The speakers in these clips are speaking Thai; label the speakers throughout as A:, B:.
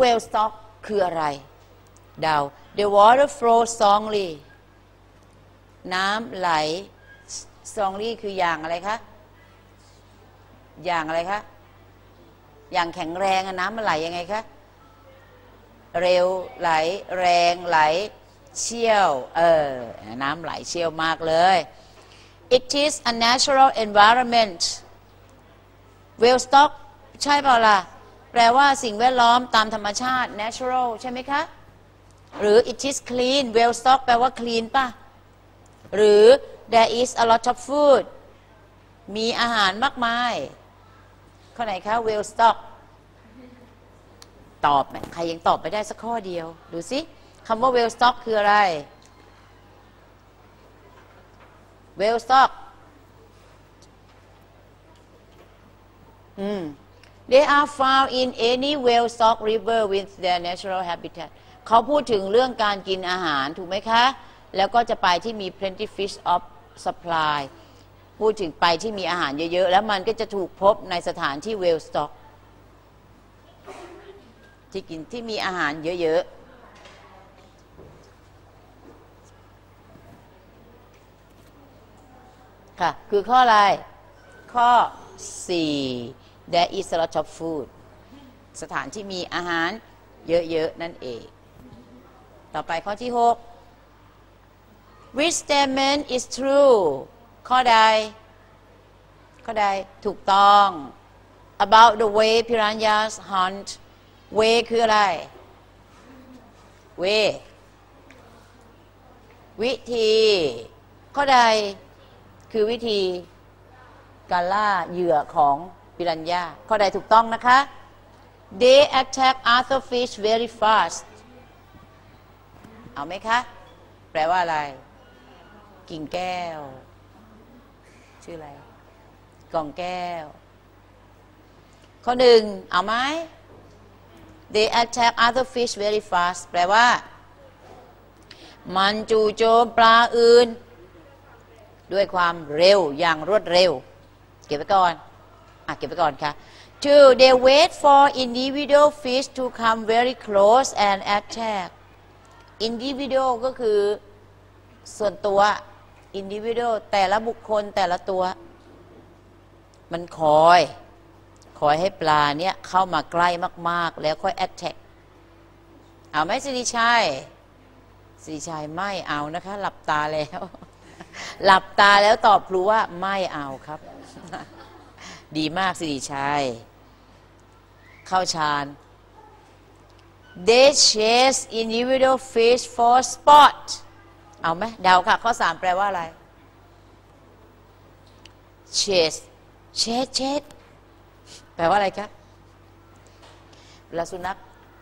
A: whale stock คืออะไรดาว the water flows strongly น้ำไหล strongly คืออย่างอะไรคะ อย่างอะไรคะ อย่างแข็งแรงอะน้ำมันไหลยังไงคะ เร็วไหล แรงไหล เชี่ยว เออ น้ำไหลเชี่ยวมากเลย it is a natural environment well stock ใช่เปล่าล่ะ แปลว่าสิ่งแวดล้อมตามธรรมชาติ natural ใช่ไหมคะ หรือ it is clean well stock แปลว่า clean ป่ะ หรือ there is a lot of food มีอาหารมากมาย ข้อไหนคะ well stock ตอบไหมใครยังตอบไม่ได้สักข้อเดียว ดูสิคำว่า well stock คืออะไร well stock อืม they are found in any well stocked river with their natural habitat เขาพูดถึงเรื่องการกินอาหารถูกไหมคะ แล้วก็จะไปที่มี plenty fish of supply พูดถึงไปที่มีอาหารเยอะๆ แล้วมันก็จะถูกพบในสถานที่ well stock ที่กินที่มีอาหารเยอะๆค่ะ คือข้ออะไร ข้อ 4 there is a lot of food สถานที่มีอาหารเยอะ ๆ นั่นเอง ต่อไปข้อที่ 6 which statement is true ข้อใด ข้อใดถูกต้อง about the way piranhas hunt way คืออะไร way วิธี ข้อใดคือวิธีการล่าเหยื่อของ ปิรันย่าข้อใดถูกต้องนะคะ they attack other fish very fast เอาไหมคะ แปลว่าอะไร กิ่งแก้ว ชื่ออะไร กล่องแก้ว ข้อหนึ่งเอาไหม they attack other fish very fast แปลว่า มันจู่โจมปลาอื่น ด้วยความเร็วอย่างรวดเร็ว เก็บไว้ก่อน อะเก็บไว้ก่อนค่ะ two they wait for individual fish to come very close and attack individual ก็คือส่วนตัว individual แต่ละบุคคลแต่ละตัว มันคอย คอยให้ปลาเนี่ยเข้ามาใกล้มาก ๆ แล้วค่อย attack เอาไหมสิริชัยสิริชัยไม่เอานะคะ หลับตาแล้ว หลับตาแล้วตอบครูว่าไม่เอาครับ ดีมากสิริชัย เข้าฌาน they chase individual fish for spot เอาไหมเดาค่ะ ข้อสามแปลว่าอะไร chase chase chase แปลว่าอะไรครับเวลาสุนัข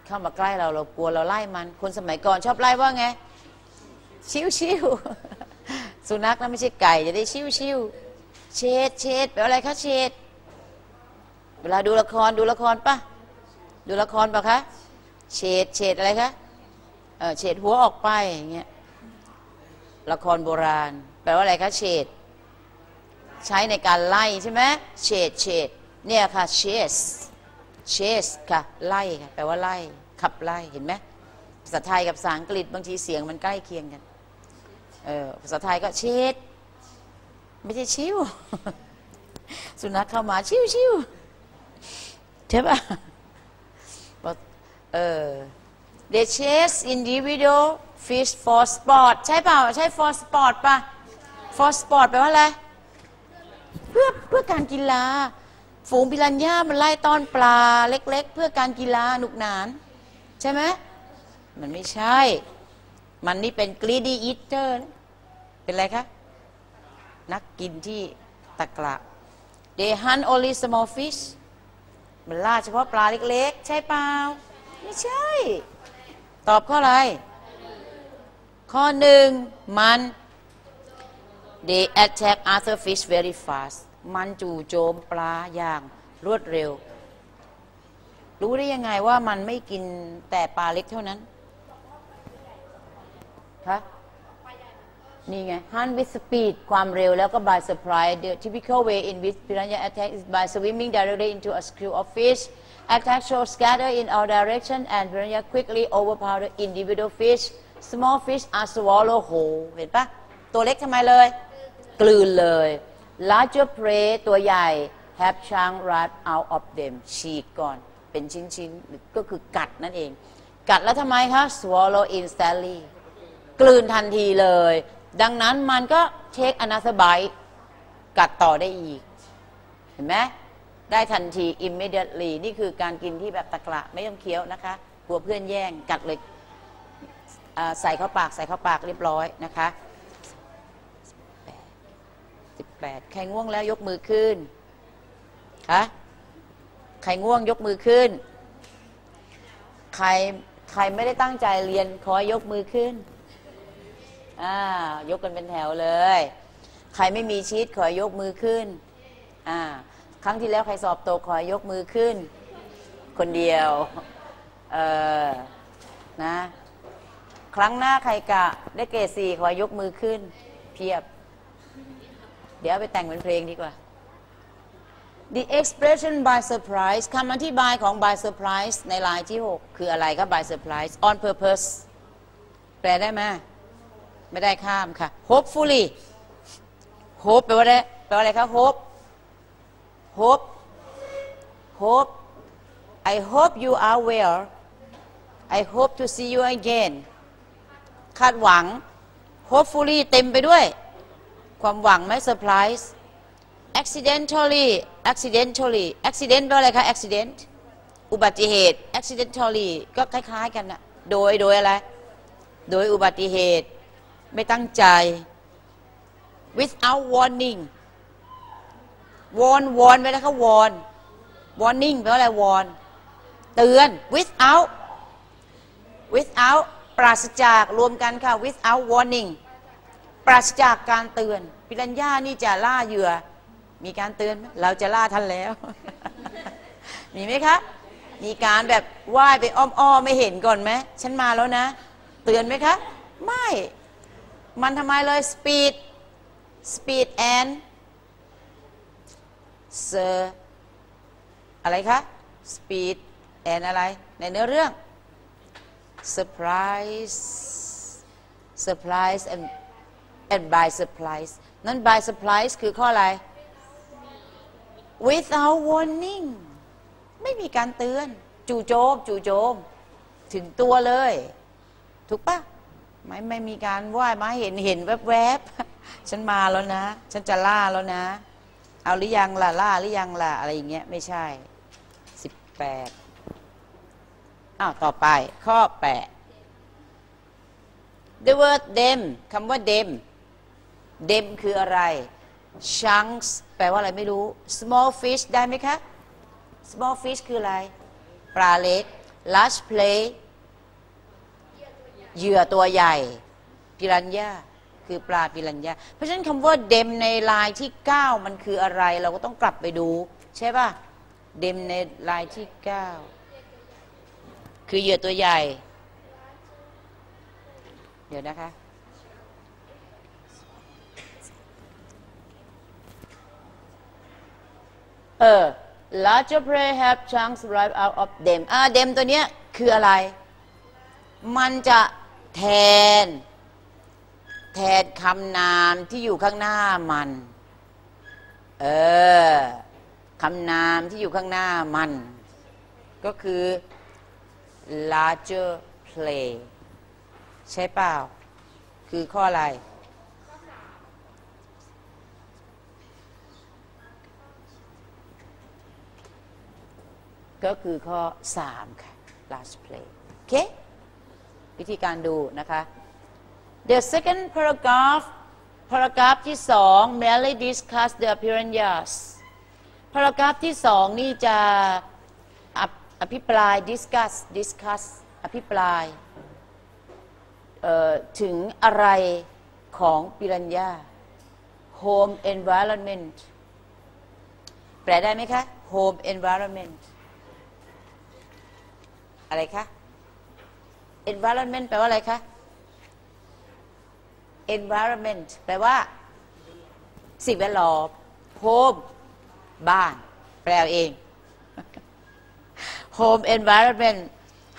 A: เข้ามาใกล้เราเรากลัวเราไล่มัน คนสมัยก่อนชอบไล่ว่าไง ชิวชิวสุนัขนะไม่ใช่ไก่ จะได้ชิวชิวเชดเชดแปลว่าอะไรคะเชด เวลาดูละครดูละครปะดูละครปะคะเฉดเฉดอะไรคะเออเฉดหัวออกไปอย่างเงี้ยละครโบราณ แปลว่าอะไรคะเฉดใช้ในการไล่ใช่ไหมเฉดเฉดเนี่ยค่ะ chase chase ค่ะไล่ค่ะแปลว่าไล่ขับไล่เห็นไหมภาษาไทยกับภาษาอังกฤษบางทีเสียงมันใกล้เคียงกันเออภาษาไทยก็เชดไม่ใช่ชิว สุนัขเข้ามาชิวชิว ใช่ปะเออ they chase individual fish for sport ใช่เปล่า ใช่ for sport ปะ for sport แปลว่าอะไร เพื่อเพื่อการกีฬา ฝูงปิรันย่ามันไล่ต้อนปลาเล็ก ๆ เพื่อการกีฬาหนุกหนาน ใช่ไหมมันไม่ใช่ มันนี่เป็น greedy eater เป็นอะไรคะ นักกินที่ตะกละ they hunt only small fish มันล่าเฉพาะปลาเล็กๆ ใช่เปล่า ไม่ใช่ ตอบข้ออะไร ข้อหนึ่งมัน they attack other fish very fast มันจู่โจมปลาอย่างรวดเร็ว รู้ได้ยังไงว่ามันไม่กินแต่ปลาเล็กเท่านั้นฮะ นี่ไง hunt with speed ความเร็วแล้วก็ by surprise the typical way in which piranha attack is by swimming directly into a school of fish attack shows scatter in all direction and piranha quickly overpower the individual fish small fish are swallow whole เห็นปะตัวเล็กทำไมเลย กลืนเลย larger prey ตัวใหญ่ have chunk right out of them ฉีกก่อน เป็นชิ้นๆ ก็คือกัดนั่นเอง กัดแล้วทำไมคะ swallow instantly กลืนทันทีเลย ดังนั้นมันก็เช็คอนาสบายกัดต่อได้อีก เห็นไหมได้ทันที immediately นี่คือการกินที่แบบตะกละไม่ต้องเคี้ยวนะคะกลัวเพื่อนแย่งกัดเลยใส่เข้าปากใส่เข้าปากเรียบร้อยนะคะ18ใครง่วงแล้วยกมือขึ้นคะใครง่วงยกมือขึ้น ใครใครไม่ได้ตั้งใจเรียนขอยกมือขึ้น อ่ายกกันเป็นแถวเลย ใครไม่มีชีตขอยกมือขึ้นอ่าครั้งที่แล้วใครสอบตกขอยกมือขึ้น คนเดียวเออนะครั้งหน้าใครกะได้เกรดสี่ขอยกมือขึ้น เพียบ เดี๋ยวไปแต่งเป็นเพลงดีกว่า The expression by surprise คำอธิบายของ by surprise ในลายที่ 6 คืออะไรครับ by surprise on purpose แปลได้ไหม ไม่ได้ข้ามค่ะ hopefully hope แปลว่าอะไรแปลว่าอะไรครับ hope hope hope I hope you are well I hope to see you again คาดหวัง hopefully เต็มไปด้วย ความหวังไหม surprise accidentally accidentally accident แปลว่าอะไรคะ accident อุบัติเหตุ accidentally ก็คล้าย ๆ กันนะโดย โดยอะไร โดยอุบัติเหตุ ไม่ตั้งใจ without warning warn warn ไปแล้วเขา warn warning แปลว่าอะไร warn เตือน without without ปราศจากรวมกันค่ะ without warning ปราศจากการเตือน ปิรัญญานี่จะล่าเหยื่อ มีการเตือนไหมเราจะล่าท่านแล้ว มีไหมคะ มีการแบบว่ายไปอ้อมๆไม่เห็นก่อนไหม ฉันมาแล้วนะ เตือนไหมคะ ไม่ มันทำไมเลย speed speed and sir อะไรคะ speed and อะไร ในเนื้อเรื่อง surprise surprise and and by surprise นั้น by surprise คือข้ออะไร without warning ไม่มีการเตือน จู่โจม จู่โจม ถึงตัวเลย ถูกปะ ไม่ไม่มีการว่ายมาเห็นเห็นแวบๆฉันมาแล้วนะ ฉันจะล่าแล้วนะ เอาหรือยังล่ะล่าหรือยังล่ะอะไรอย่างเงี้ยไม่ใช่สิบแปดอ้าวต่อไปข้อแปด the word them คำว่า them them คืออะไร chunks แปลว่าอะไรไม่รู้ small fish ได้ไหมคะ small fish คืออะไร ปลาเล็ก large play เหยื่อตัวใหญ่ปิรันยาคือปลาปิรันยาเพราะฉะนั้นคำว่าเดมในลายที่ 9 มันคืออะไร เราก็ต้องกลับไปดู ใช่ป่ะเดมในลายที่ 9 คือเหยื่อตัวใหญ่ เดี๋ยวนะคะเออ larger prey have chunks right out of them อ่า them ตัวเนี้ยคืออะไร มันจะ แทน แทนคำนามที่อยู่ข้างหน้ามัน เออคำนามที่อยู่ข้างหน้ามัน ก็คือ larger play ใช่เปล่า คือข้ออะไร ก็คือข้อ 3 ค่ะ last play โอเค วิธีการดูนะคะ the second paragraph paragraph ที่สอง merely discuss the piranhas paragraph ที่สองนี่จะอภอภิปราย discuss discuss อภิปรายถึงอะไรของปิรันญา home environment แปลได้ไหมคะ home environment อะไรคะ environment แปลว่าอะไรคะ environment แปลว่า สิ่งแวดล้อม home บ้าน แปลเอง home environment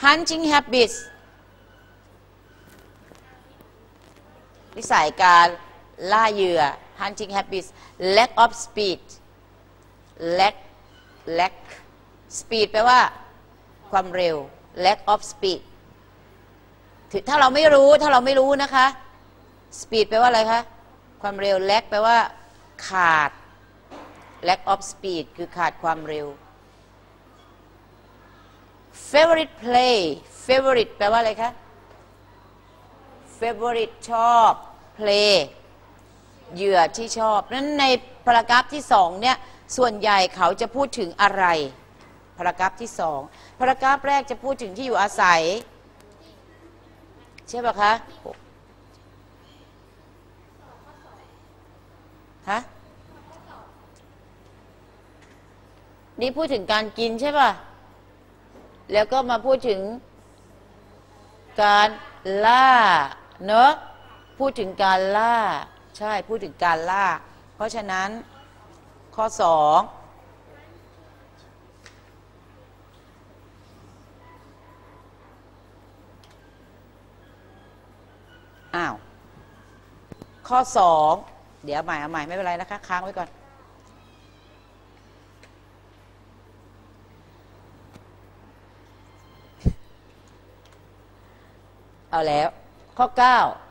A: hunting habits นิสัยการล่าเหยื่อ hunting habits lack of speed lack lack speed แปลว่า ความเร็ว lack of speed ถ้าเราไม่รู้ถ้าเราไม่รู้นะคะ speed แปลว่าอะไรคะ ความเร็ว lack แปลว่า ขาด lack of speed คือขาดความเร็ว favorite play favorite แปลว่าอะไรคะ favorite ชอบ play เหยื่อที่ชอบ นั้นในพารากราฟที่สองเนี่ยส่วนใหญ่เขาจะพูดถึงอะไรพารากราฟที่สองพารากราฟแรกจะพูดถึงที่อยู่อาศัย ใช่ปะคะฮะนี่พูดถึงการกินใช่ป่ะ แล้วก็มาพูดถึงการล่า เนอะพูดถึงการล่า ใช่ พูดถึงการล่า เพราะฉะนั้นข้อสอง อ้าว ข้อสองเดี๋ยวใหม่เอาใหม่ไม่เป็นไรนะคะ ค้างไว้ก่อน เอาแล้ว ข้อ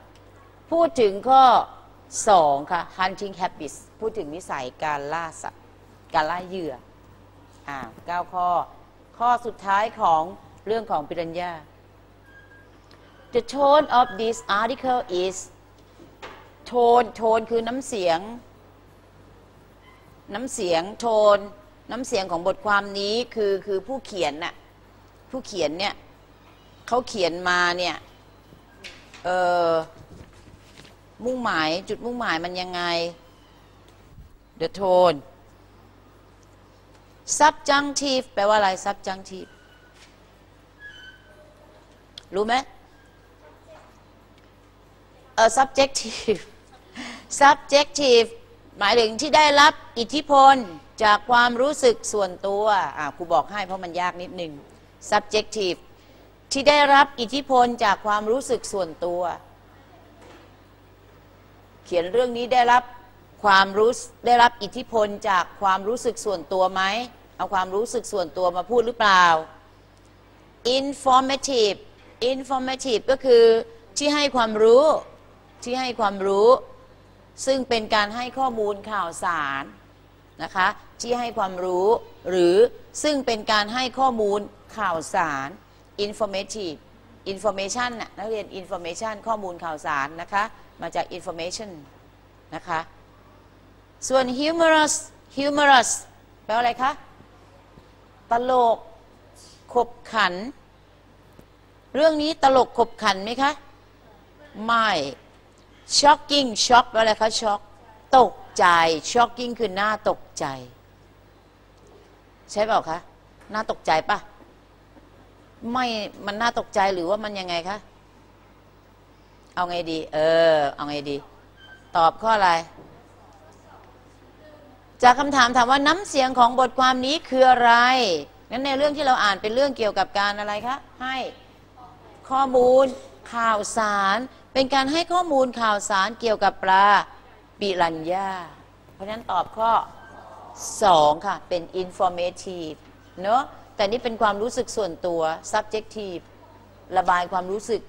A: 9 พูดถึงข้อ 2 ค่ะ hunting habits พูดถึงนิสัยการล่าสัตว์ การล่าเหยื่อ อ่า9ข้อ ข้อสุดท้ายของเรื่องของปิรัญญา The tone of this article is tone tone คือน้ำเสียง น้ำเสียงโทนน้ำเสียงของบทความนี้คือคือผู้เขียนน่ะผู้เขียนเนี่ยเขาเขียนมาเนี่ยเออมุ่งหมายจุดมุ่งหมายมันยังไง the tone subjunctive แปลว่าอะไร subjunctive รู้ไหม อ subjective subjective หมายถึงที่ได้รับอิทธิพลจากความรู้สึกส่วนตัวอ่าครูบอกให้เพราะมันยากนิดนึง subjective ที่ได้รับอิทธิพลจากความรู้สึกส่วนตัว เขียนเรื่องนี้ได้รับความรู้ได้รับอิทธิพลจากความรู้สึกส่วนตัวไหมเอาความรู้สึกส่วนตัวมาพูดหรือเปล่า informative informative ก็คือที่ให้ความรู้ ที่ให้ความรู้ ซึ่งเป็นการให้ข้อมูลข่าวสารนะคะที่ให้ความรู้ หรือซึ่งเป็นการให้ข้อมูลข่าวสาร informative information นะนักเรียน information ข้อมูลข่าวสารนะคะมาจาก information นะคะส่วน humorous humorous แปลว่าอะไรคะตลกขบขัน เรื่องนี้ตลกขบขันไหมคะ ไม่ shocking shock แปลว่าอะไรคะ shock ตกใจ shocking คือหน้าตกใจ ใช่เปล่าคะหน้าตกใจปะไม่มันน่าตกใจหรือว่ามันยังไงคะ เอาไงดี เออ เอาไงดี ตอบข้ออะไร จากคำถามถามว่าน้ำเสียงของบทความนี้คืออะไรงั้นในเรื่องที่เราอ่านเป็นเรื่องเกี่ยวกับการอะไรคะ ให้ข้อมูลข่าวสาร เป็นการให้ข้อมูลข่าวสารเกี่ยวกับปลาปิรันญา เพราะฉะนั้นตอบข้อ 2 ค่ะ เป็น informative เนอะแต่นี่เป็นความรู้สึกส่วนตัว subjective ระบายความรู้สึก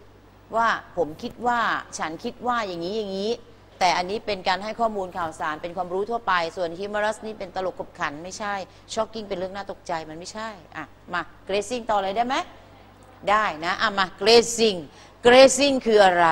A: ว่าผมคิดว่าฉันคิดว่าอย่างนี้อย่างนี้ แต่อันนี้เป็นการให้ข้อมูลข่าวสารเป็นความรู้ทั่วไป ส่วน humorous นี่เป็นตลกขบขันไม่ใช่ shocking เป็นเรื่องน่าตกใจมันไม่ใช่ อะ มา grazing ต่อเลยได้ไหมได้นะ อะ มา grazing grazing คืออะไร